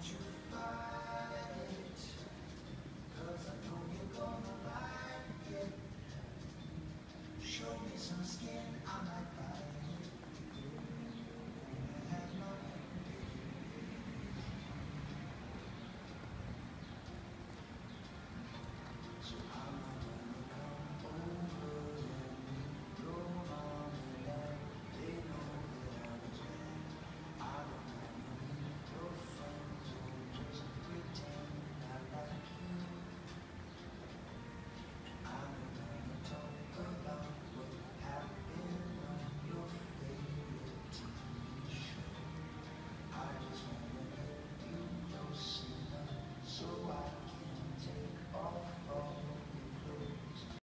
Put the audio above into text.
Show me some skin.